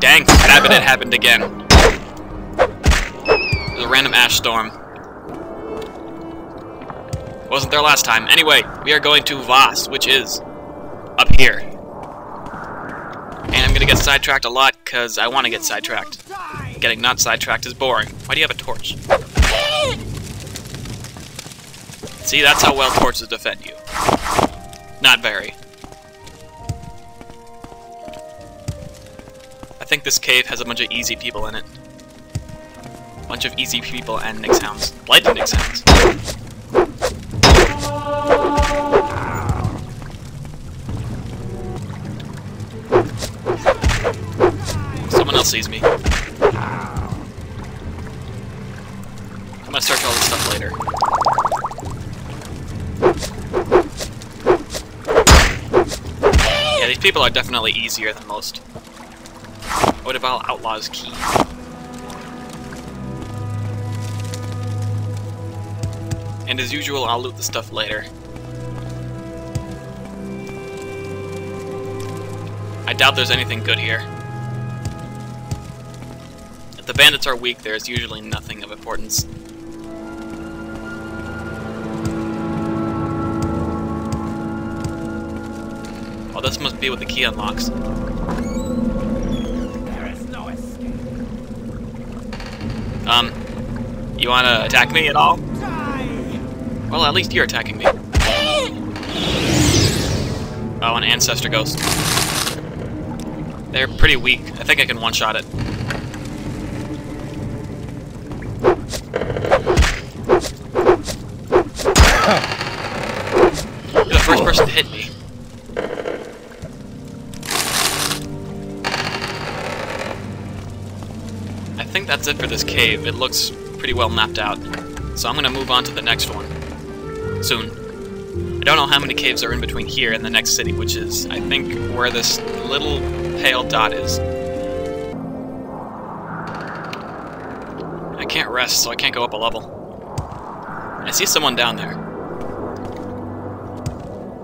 Dang, that it happened again. There's a random ash storm. Wasn't there last time. Anyway, we are going to Vos, which is up here. And I'm gonna get sidetracked a lot, because I want to get sidetracked. Getting not sidetracked is boring. Why do you have a torch? See, that's how well torches defend you. Not very. Think this cave has a bunch of easy people in it. A Bunch of easy people and Nix-Hounds. Blighted Nix-Hounds. Someone else sees me. I'm gonna search all this stuff later. Yeah, these people are definitely easier than most. What about Outlaw's Key? And as usual, I'll loot the stuff later. I doubt there's anything good here. If the bandits are weak, there's usually nothing of importance. Oh, this must be what the key unlocks. You wanna attack me at all? Well, at least you're attacking me. Oh, an Ancestor Ghost. They're pretty weak. I think I can one-shot it. You're the first person to hit me. I think that's it for this cave. It looks pretty well mapped out. So I'm gonna move on to the next one. Soon. I don't know how many caves are in between here and the next city, which is, I think, where this little pale dot is. I can't rest, so I can't go up a level. I see someone down there.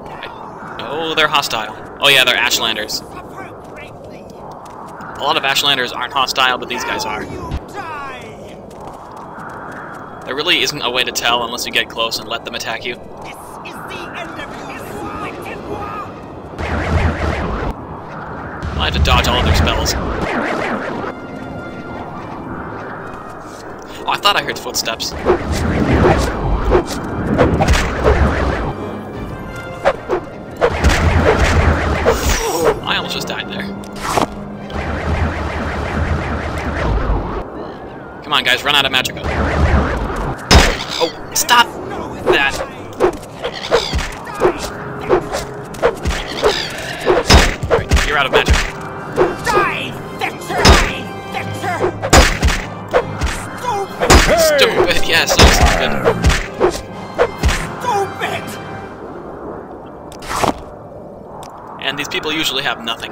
I- Oh, they're hostile. Oh yeah, they're Ashlanders. A lot of Ashlanders aren't hostile, but these guys are. There really isn't a way to tell unless you get close and let them attack you. I have to dodge all of their spells. Oh, I thought I heard footsteps. I almost just died there. Come on, guys, run out of magicka. Yeah, so stupid. And these people usually have nothing.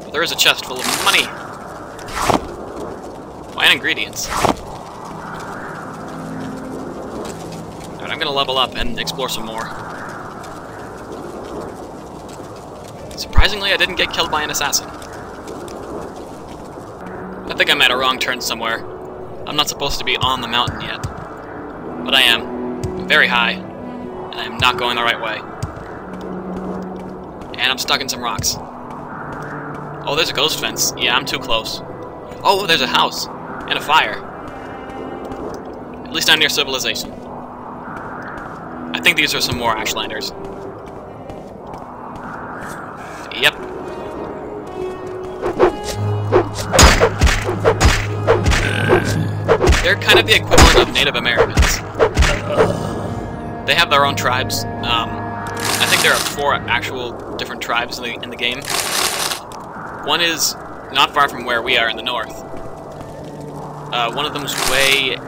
But there is a chest full of money. And ingredients. Alright, I'm gonna level up and explore some more. Surprisingly, I didn't get killed by an assassin. I think I'm at a wrong turn somewhere. I'm not supposed to be on the mountain yet. But I am. I'm very high. And I am not going the right way. And I'm stuck in some rocks. Oh, there's a ghost fence. Yeah, I'm too close. Oh, there's a house. And a fire. At least I'm near civilization. I think these are some more Ashlanders. Kind of the equivalent of Native Americans. They have their own tribes. Um, I think there are four actual different tribes in the, in the game. One is not far from where we are in the north. Uh, one of them's way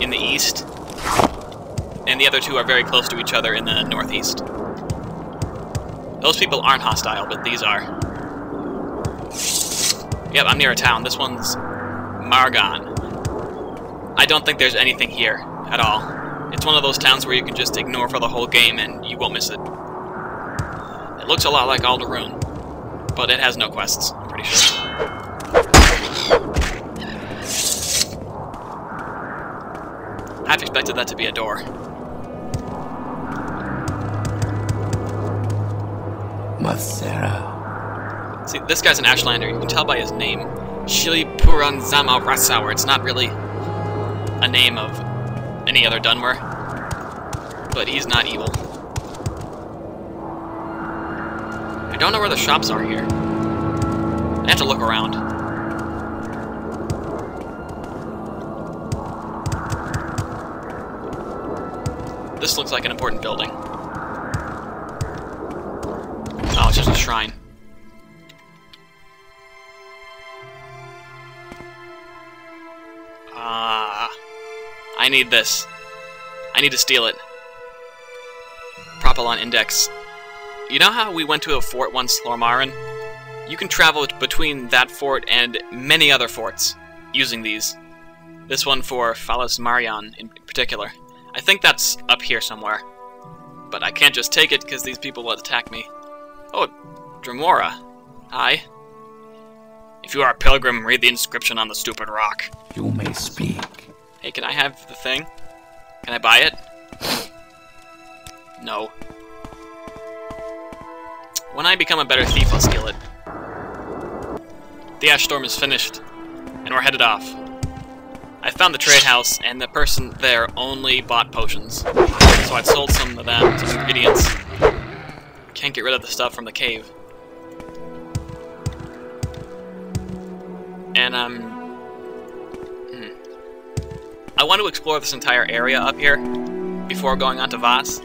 in the east, and the other two are very close to each other in the northeast. Those people aren't hostile, but these are. Yep, I'm near a town. This one's Maar Gan. I don't think there's anything here at all. It's one of those towns where you can just ignore for the whole game and you won't miss it. It looks a lot like Ald'ruhn, But it has no quests, I'm pretty sure. Half expected that to be a door. Masera. See, this guy's an Ashlander. You can tell by his name. Shili Purang Zama Rasauer. It's not really a name of any other Dunmer. But he's not evil. I don't know where the shops are here. I have to look around. This looks like an important building. Oh, it's just a shrine. Need this. I need to steal it. Propylon Index. You know how we went to a fort once, Hlormaren? You can travel between that fort and many other forts using these. This one for Falasmaryon in particular. I think that's up here somewhere. But I can't just take it because these people will attack me. Oh, Dremora. Hi. If you are a pilgrim, read the inscription on the stupid rock. You may speak. Hey, can I have the thing? Can I buy it? No. When I become a better thief, I'll steal it. The ash storm is finished, and we're headed off. I found the trade house, and the person there only bought potions. So I've sold some of them, some ingredients. Can't get rid of the stuff from the cave. And, I'm um... I want to explore this entire area up here before going on to Vos.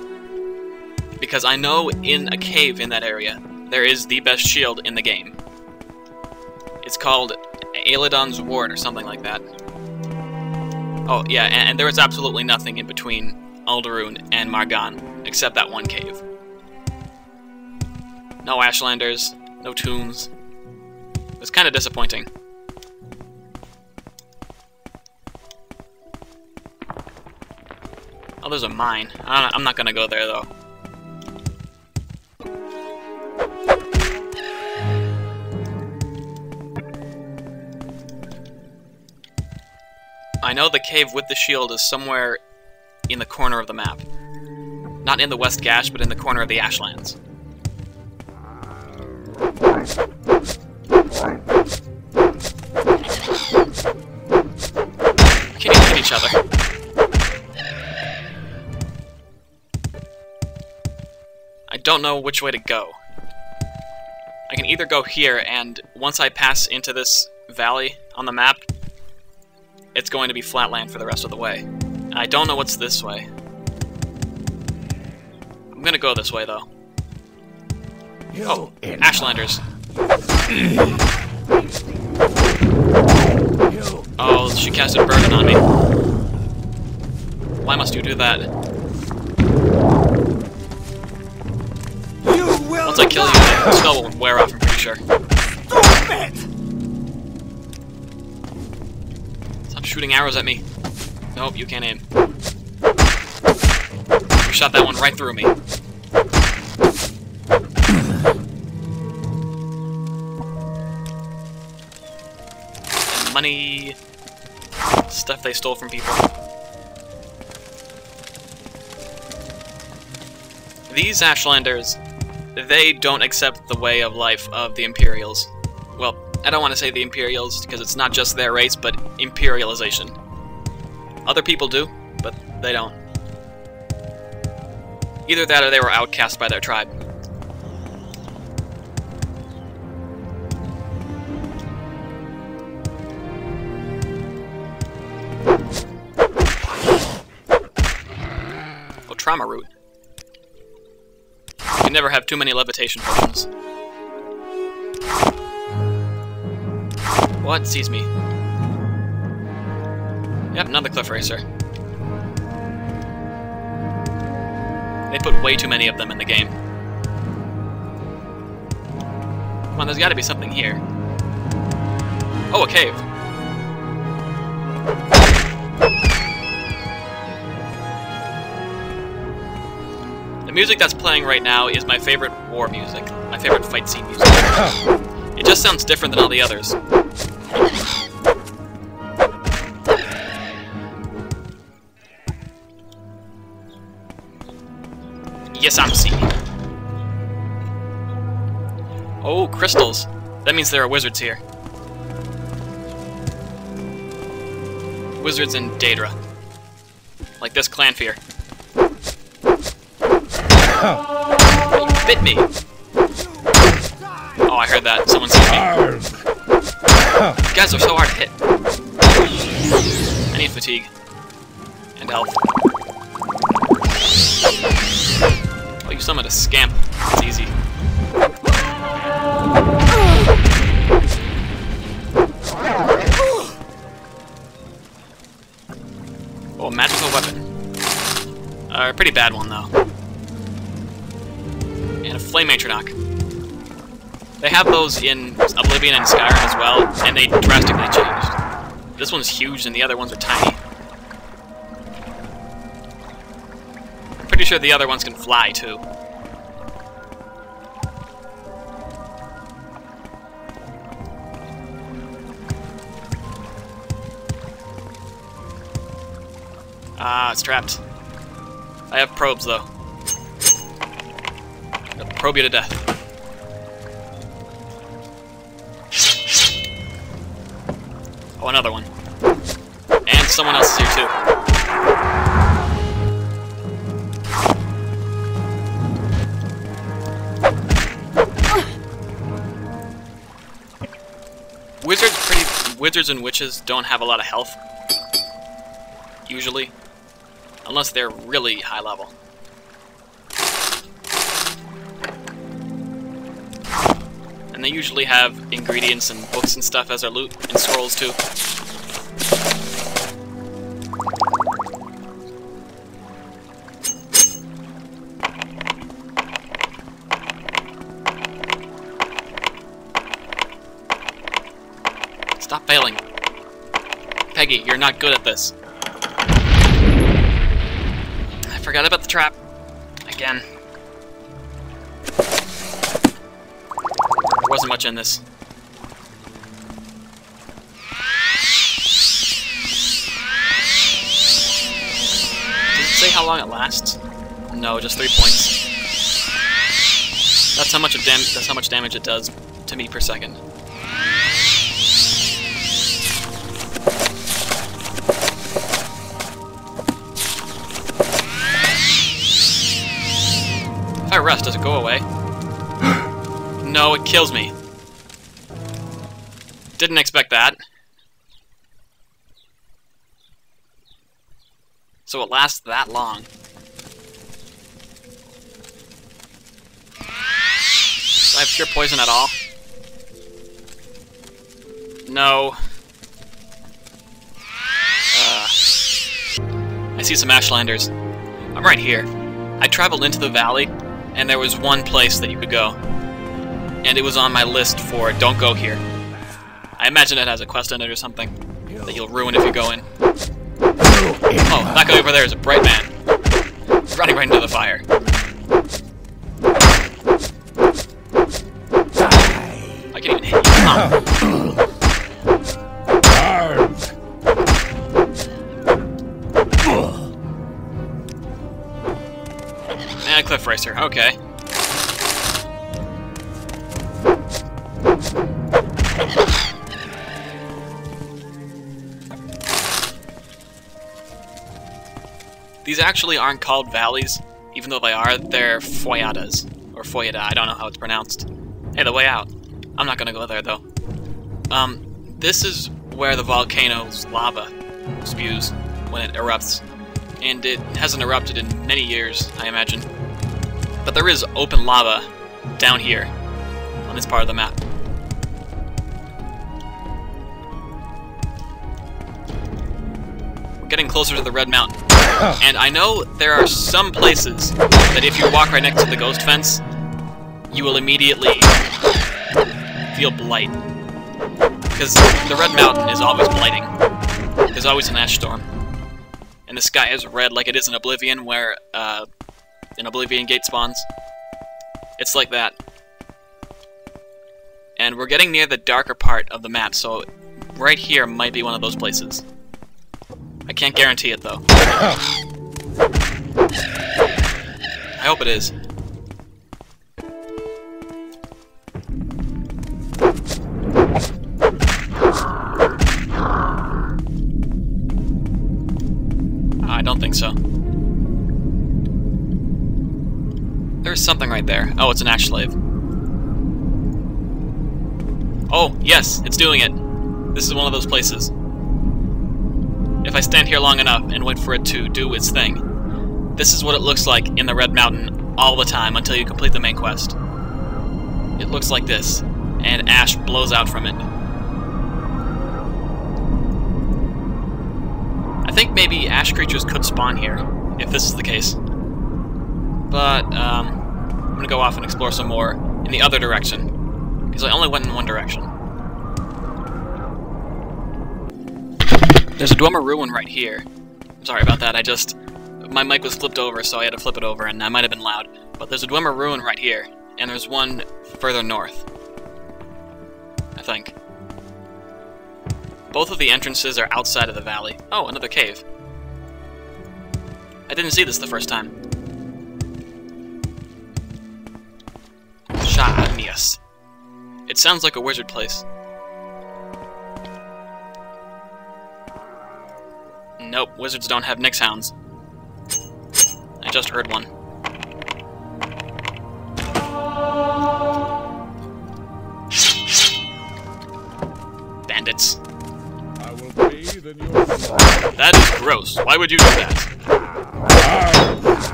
Because I know in a cave in that area, there is the best shield in the game. It's called Eleidon's Ward or something like that. Oh, yeah, and, and there is absolutely nothing in between Ald'ruhn and Maar Gan, except that one cave. No Ashlanders, no tombs. It's kind of disappointing. Oh, there's a mine. I'm not gonna go there, though. I know the cave with the shield is somewhere in the corner of the map. Not in the West Gash, but in the corner of the Ashlands. Don't know which way to go. I can either go here, and once I pass into this valley on the map, it's going to be flat land for the rest of the way. I don't know what's this way. I'm gonna go this way, though. Oh, Ashlanders. Oh, she casted Burden on me. Why must you do that? Once I kill you, the spell will wear off, I'm pretty sure. Stop shooting arrows at me. Nope, you can't aim. You shot that one right through me. Money... Stuff they stole from people. These Ashlanders, they don't accept the way of life of the Imperials. Well, I don't want to say the Imperials, because it's not just their race, but Imperialization. Other people do, but they don't. Either that or they were outcast by their tribe. Oh, trama root. Never have too many levitation potions. What sees me? Yep, another cliff racer. They put way too many of them in the game. Come on, there's gotta be something here. Oh, a cave. Music that's playing right now is my favorite war music, my favorite fight scene music. It just sounds different than all the others. Yes, I'm seeing. Oh, crystals. That means there are wizards here. Wizards in Daedra. Like this Clanfear. You bit me! Oh, I heard that. Someone hit me. These guys are so hard to hit. I need fatigue. And health. Oh, you summoned a scamp. It's easy. Oh, magical weapon. Uh, a pretty bad one, though. And a Flame Atronach. They have those in Oblivion and Skyrim as well, and they drastically changed. This one's huge and the other ones are tiny. Pretty sure the other ones can fly, too. Ah, it's trapped. I have probes, though. Probe you to death. Oh, another one. And someone else is here, too. Wizards pretty wizards and witches don't have a lot of health. Usually. Unless they're really high level. They usually have ingredients and books and stuff as our loot, and scrolls too. Stop failing. Peggy, you're not good at this. I forgot about the trap. Again. Wasn't much in this. Does it say how long it lasts? No, just three points. That's how much of dam that's how much damage it does to me per second. If I rest, does it go away? no, it kills me. Didn't expect that. So it lasts that long. Do I have pure poison at all? No. Uh, I see some Ashlanders. I'm right here. I traveled into the valley, and there was one place that you could go. And it was on my list for don't go here. I imagine it has a quest in it or something that you'll ruin if you go in. Oh, that guy over there is a bright man. He's running right into the fire. These actually aren't called valleys, even though they are, they're foyadas. Or foyada, I don't know how it's pronounced. Hey, the way out. I'm not gonna go there, though. Um, this is where the volcano's lava spews when it erupts. And it hasn't erupted in many years, I imagine. But there is open lava down here on this part of the map. We're getting closer to the Red Mountain. And I know there are some places that if you walk right next to the ghost fence, you will immediately feel blight. Because the Red Mountain is always blighting. There's always an ash storm. And the sky is red like it is in Oblivion, where uh, an Oblivion gate spawns. It's like that. And we're getting near the darker part of the map, so right here might be one of those places. I can't guarantee it, though. I hope it is. I don't think so. There's something right there. Oh, it's an ash slave. Oh, yes, it's doing it. This is one of those places. If I stand here long enough and wait for it to do its thing, this is what it looks like in the Red Mountain all the time until you complete the main quest. It looks like this, and ash blows out from it. I think maybe ash creatures could spawn here, if this is the case. But, um, I'm gonna go off and explore some more in the other direction, because I only went in one direction. There's a Dwemer ruin right here. I'm Sorry about that, I just... My mic was flipped over, so I had to flip it over, and I might have been loud. But there's a Dwemer ruin right here, and there's one further north. I think. Both of the entrances are outside of the valley. Oh, another cave. I didn't see this the first time. Sha-Adnius. It sounds like a wizard place. Nope, wizards don't have Nix-Hounds. I just heard one. Bandits. I will bathe in your That is gross. Why would you do that? Ah,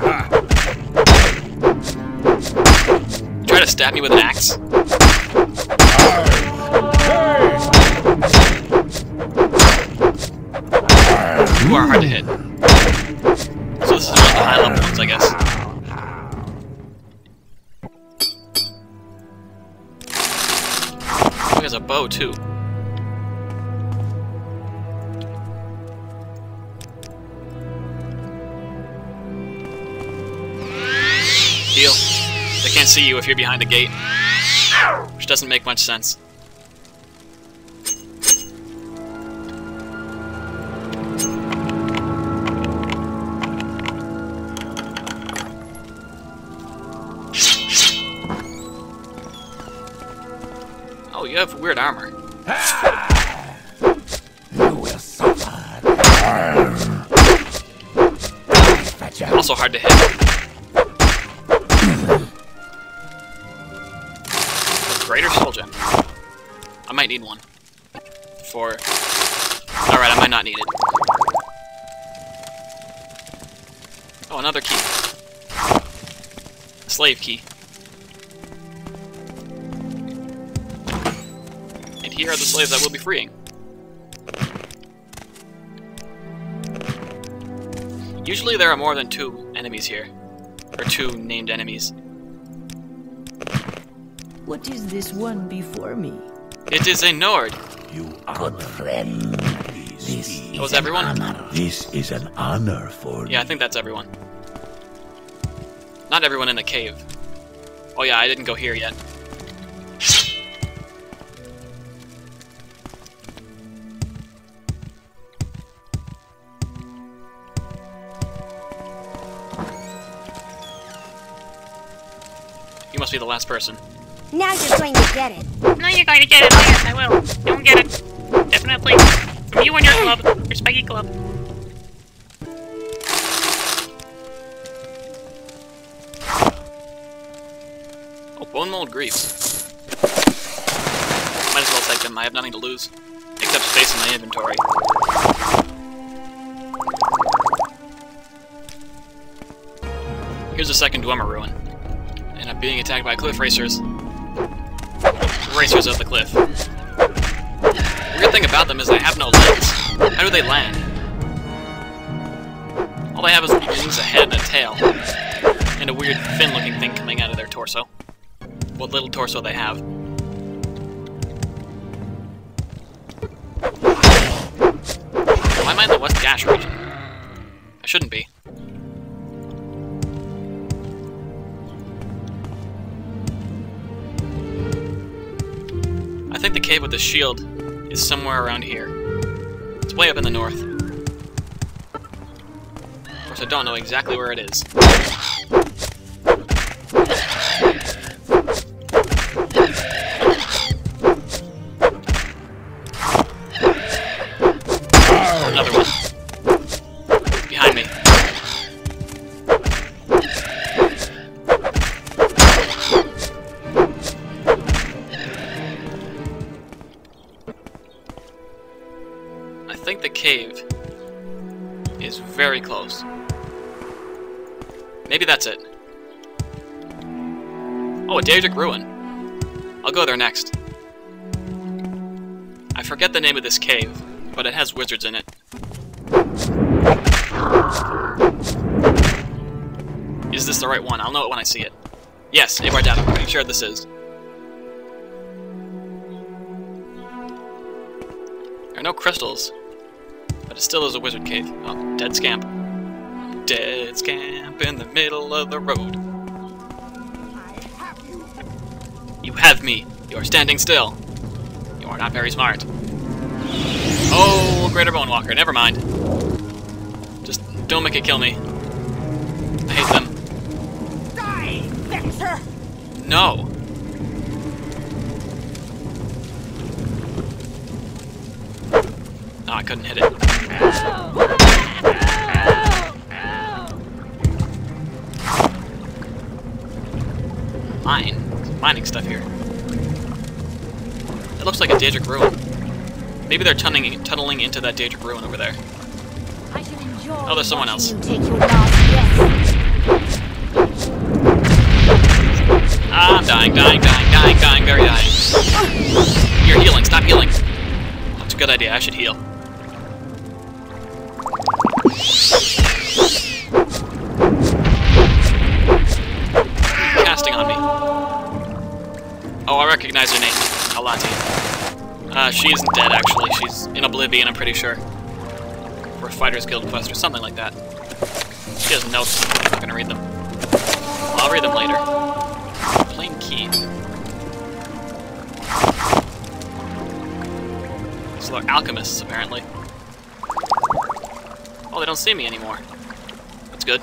ah. Try to stab me with an axe? You are hard to hit. So this is one of the high level ones, I guess. Oh, he has a bow too. Heal. They can't see you if you're behind a gate. Which doesn't make much sense. You weird armor. You will suffer. Also hard to hit. Greater soul gem. I might need one. For... Alright, I might not need it. Oh, another key. A slave key. Here are the slaves I will be freeing. Usually there are more than two enemies here. Or two named enemies. What is this one before me? It is a Nord. You good friend. This is oh, Was an everyone? honor. This is an honor for Yeah, I think that's everyone. Not everyone in the cave. Oh yeah, I didn't go here yet. Be the last person. Now you're going to get it. No, you're going to get it. Oh, yes, I will. Don't get it. Definitely. From you and your club. Your spiky club. Oh, bone mold greaves. Might as well take them. I have nothing to lose. Except space in my inventory. Here's a second Dwemer ruin. And I'm being attacked by cliff racers. Racers of the cliff. The Weird thing about them is they have no legs. How do they land? All they have is wings, a head, and a tail. And a weird fin-looking thing coming out of their torso. What little torso they have. Why am I in the West Gash region? I shouldn't be. Think the cave with the shield is somewhere around here. It's way up in the north. Of course, I don't know exactly where it is. That's it. Oh, a Daedric Ruin. I'll go there next. I forget the name of this cave, but it has wizards in it. Is this the right one? I'll know it when I see it. Yes, Abar Data. I'm sure this is. There are no crystals, but it still is a wizard cave. Oh, dead scamp. Dead scamp in the middle of the road. Have You you have me. You are standing still. You are not very smart. Oh, Greater Bone Walker. Never mind. Just don't make it kill me. I hate them. Die, Vexer! No. Oh, I couldn't hit it. Mining stuff here. It looks like a Daedric ruin. Maybe they're tunneling, tunneling into that Daedric ruin over there. I should enjoy Oh, there's someone else. You take your. Ah, I'm dying, dying, dying, dying, dying, very dying. You're healing, stop healing. That's a good idea, I should heal. Recognize her name. Alati. Uh, she isn't dead, actually. She's in Oblivion, I'm pretty sure. For Fighters Guild quest or something like that. She has notes. I'm not gonna read them. I'll read them later. Plain key. So they're alchemists, apparently. Oh, they don't see me anymore. That's good.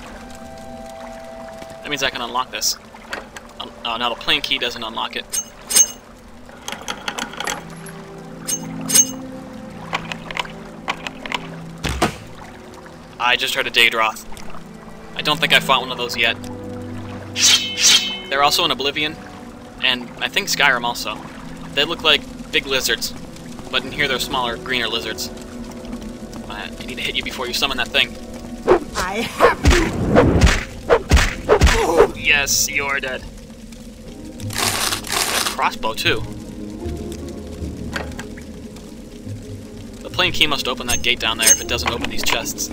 That means I can unlock this. Oh, now the plain key doesn't unlock it. I just heard a Daedroth. I don't think I fought one of those yet. They're also in Oblivion, and I think Skyrim also. They look like big lizards, but in here they're smaller, greener lizards. Uh, I need to hit you before you summon that thing. I have you! Oh, Yes, you're dead. A crossbow, too. The plain key must open that gate down there if it doesn't open these chests.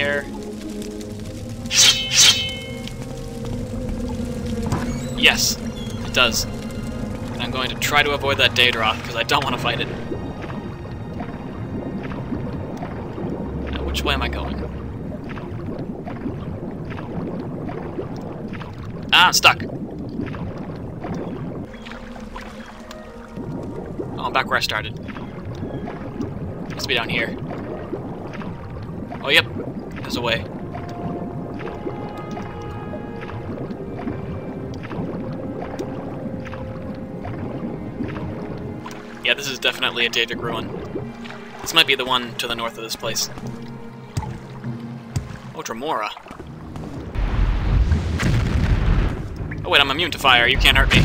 Here. Yes, it does. And I'm going to try to avoid that Daedroth because I don't want to fight it. Now, which way am I going? Ah, I'm stuck. Oh, I'm back where I started. Must be down here. Oh, yep. There's a way. Yeah, this is definitely a Daedric ruin. This might be the one to the north of this place. Oh. Oh wait, I'm immune to fire. You can't hurt me.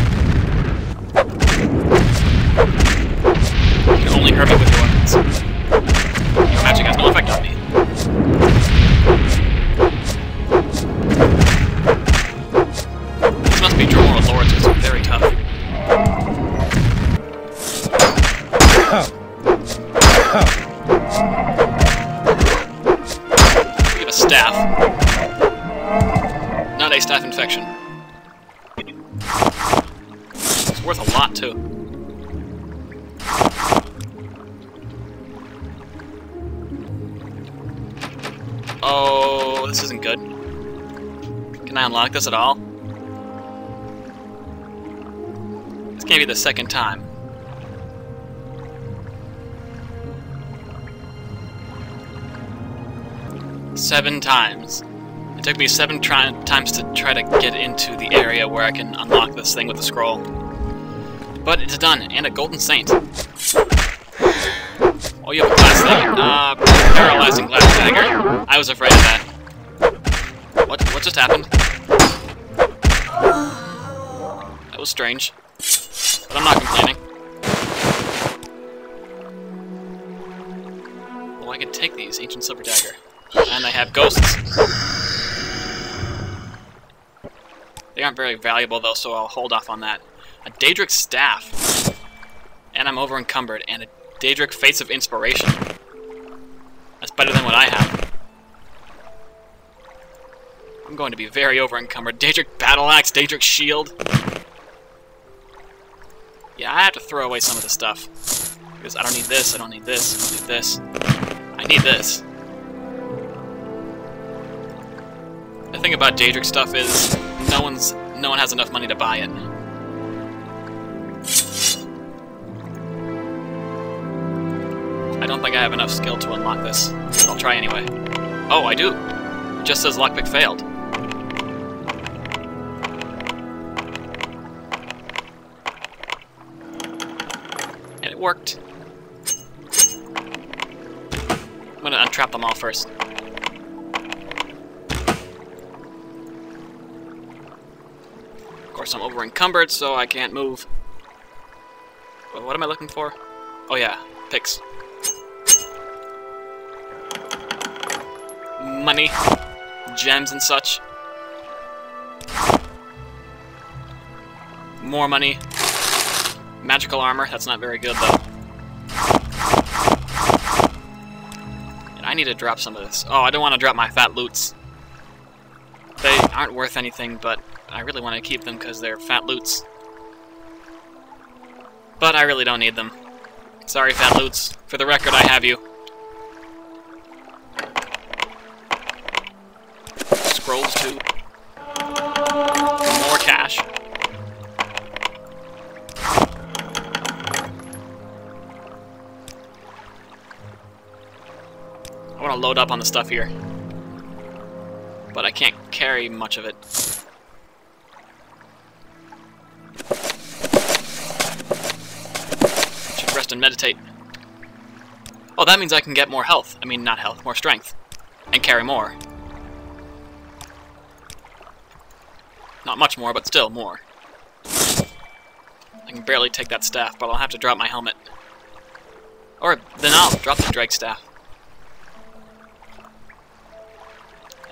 You can only hurt me with your weapons. This at all? This can't be the second time. Seven times. It took me seven times to try to get into the area where I can unlock this thing with the scroll. But it's done, and a golden saint. Oh, you have a glass thing. Uh, paralyzing glass dagger. I was afraid of that. What? What just happened? That was strange. But I'm not complaining. Well, I can take these, ancient silver dagger. And they have ghosts. They aren't very valuable though, so I'll hold off on that. A Daedric staff. And I'm over encumbered, and a Daedric Face of Inspiration. That's better than what I have. I'm going to be very over encumbered. Daedric Battle Axe, Daedric Shield. Yeah, I have to throw away some of the stuff. Because I don't need this, I don't need this, I don't need this. I need this. The thing about Daedric stuff is no one's no one has enough money to buy it. I don't think I have enough skill to unlock this. I'll try anyway. Oh, I do! It just says lockpick failed. Worked. I'm gonna untrap them all first. Of course, I'm over encumbered, so I can't move. But what am I looking for? Oh yeah, picks. Money, gems and such. More money. Magical armor, that's not very good though. And I need to drop some of this. Oh, I don't want to drop my fat loots. They aren't worth anything, but I really want to keep them because they're fat loots. But I really don't need them. Sorry, fat loots. For the record, I have you. Scrolls, too. To load up on the stuff here. But I can't carry much of it. Should rest and meditate. Oh, that means I can get more health. I mean, not health, more strength. And carry more. Not much more, but still more. I can barely take that staff, but I'll have to drop my helmet. Or then I'll drop the Drake staff.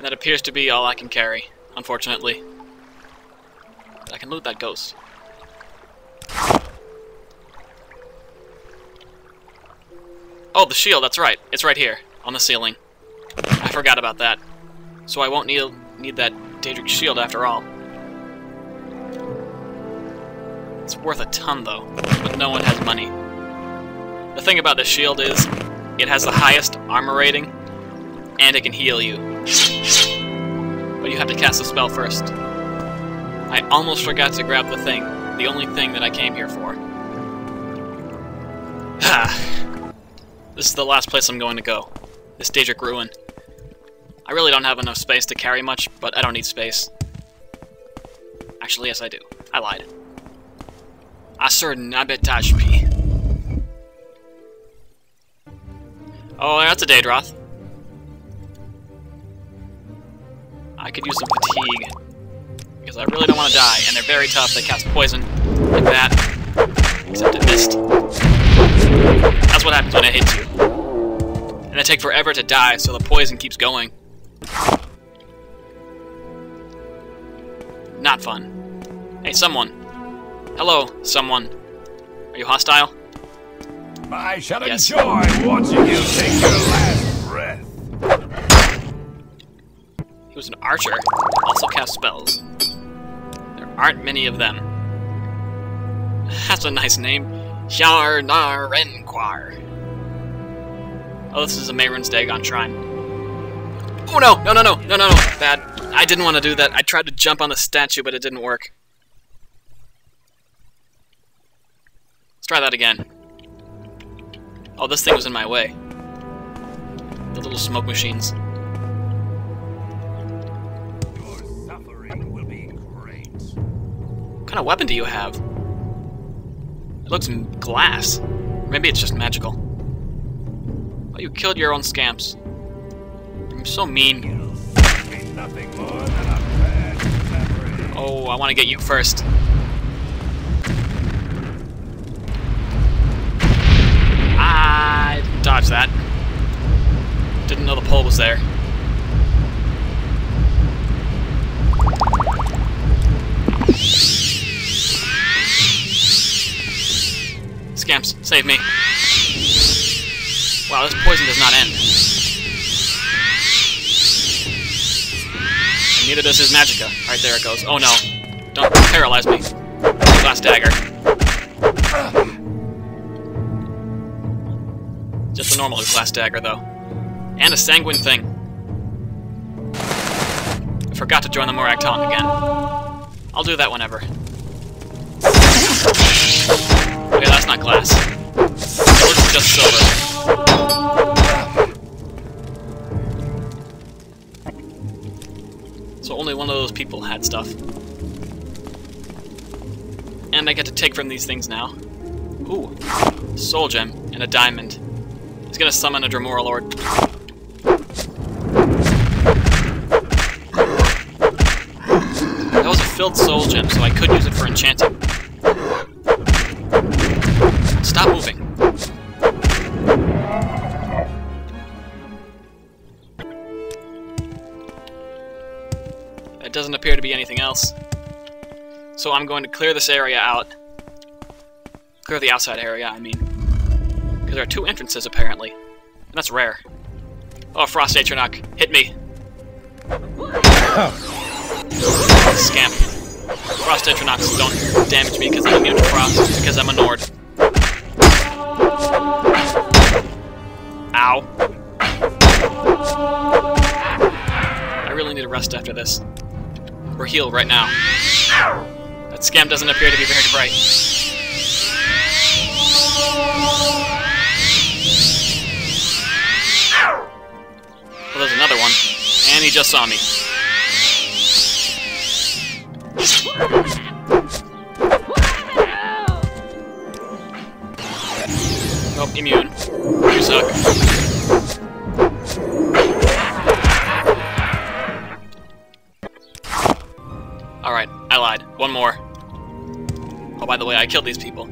That appears to be all I can carry, unfortunately. I can loot that ghost. Oh, the shield, that's right. It's right here, on the ceiling. I forgot about that. So I won't need, need that Daedric shield after all. It's worth a ton, though, but no one has money. The thing about this shield is, it has the highest armor rating, and it can heal you. But you have to cast a spell first. I almost forgot to grab the thing, the only thing that I came here for. this is the last place I'm going to go. This Daedric Ruin. I really don't have enough space to carry much, but I don't need space. Actually, yes I do. I lied. Assurnabitashpi. Oh, that's a Daedroth. I could use some fatigue. Because I really don't want to die, and they're very tough. They cast poison like that. Except it missed. That's what happens when it hits you. And they take forever to die, so the poison keeps going. Not fun. Hey, someone. Hello, someone. Are you hostile? I shall Yes. enjoy watching you take your last He was an archer, also cast spells. There aren't many of them. That's a nice name. Hjarnarenquar. Oh, this is a Mehrunes Dagon shrine. Oh no, no, no, no, no, no, no, bad. I didn't want to do that. I tried to jump on the statue, but it didn't work. Let's try that again. Oh, this thing was in my way. The little smoke machines. Kind of weapon do you have? It looks glass. Maybe it's just magical. Oh, you killed your own scamps. I'm so mean. Be nothing more than a bad memory. Oh, I want to get you first. I didn't dodge that. Didn't know the pole was there. Save me. Wow, this poison does not end. And neither does his magicka. Alright, there it goes. Oh no. Don't paralyze me. Glass dagger. Just a normal glass dagger, though. And a sanguine thing. I forgot to join the Morag Tong again. I'll do that whenever. Okay, that's not glass. It looks just silver. So only one of those people had stuff. And I get to take from these things now. Ooh, soul gem and a diamond. He's gonna summon a Dremora Lord. That was a filled soul gem, so I could use it for enchanting. So I'm going to clear this area out. Clear the outside area, I mean. Because there are two entrances, apparently. And that's rare. Oh, Frost Atronach, hit me. Scamp. Frost Atronachs don't damage me because I'm immune to frost, because I'm a Nord. Ow. I really need a rest after this. We're healed right now. Scamp doesn't appear to be very bright. Well, there's another one. And he just saw me. Oh, immune. I killed these people.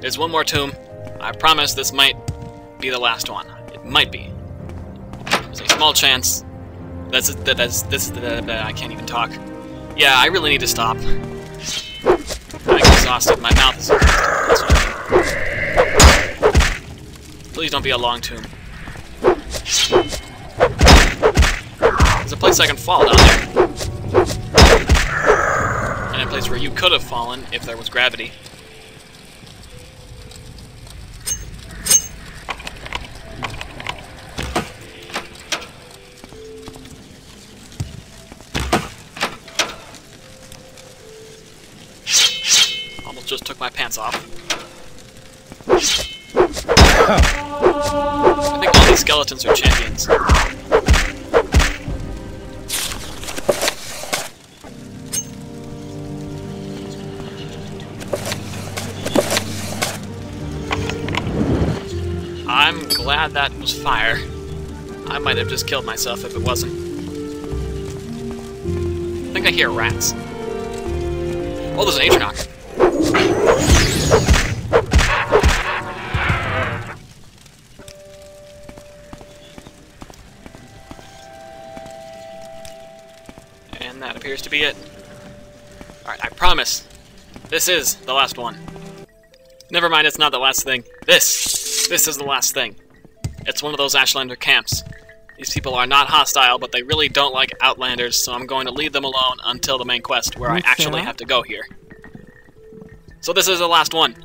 There's one more tomb. I promise this might be the last one. It might be. There's a small chance. That's that, that's this. That, that, I can't even talk. Yeah, I really need to stop. I'm exhausted. My mouth is. Please don't be a long tomb. There's a place I can fall down there. And a place where you could have fallen if there was gravity. Almost just took my pants off. I think all these skeletons are champions. I'm glad that was fire. I might have just killed myself if it wasn't. I think I hear rats. Oh, there's an Atronach. To be it. Alright, I promise. This is the last one. Never mind, it's not the last thing. This! This is the last thing. It's one of those Ashlander camps. These people are not hostile, but they really don't like Outlanders, so I'm going to leave them alone until the main quest, where I actually have to go here. So this is the last one.